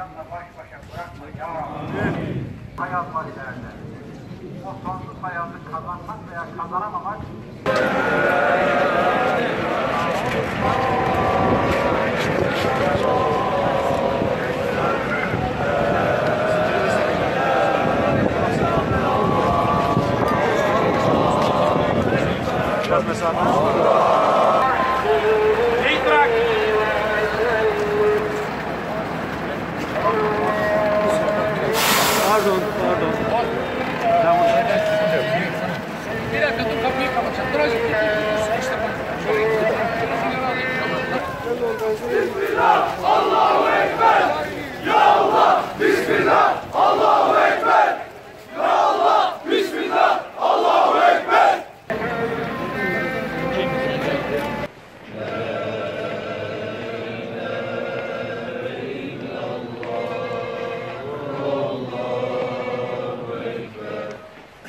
şeytanla baş başa bırakma ya Rabbi. Hayat var ileride. O sonsuz hayatı kazanmak veya kazanamamak pardon, pardon. That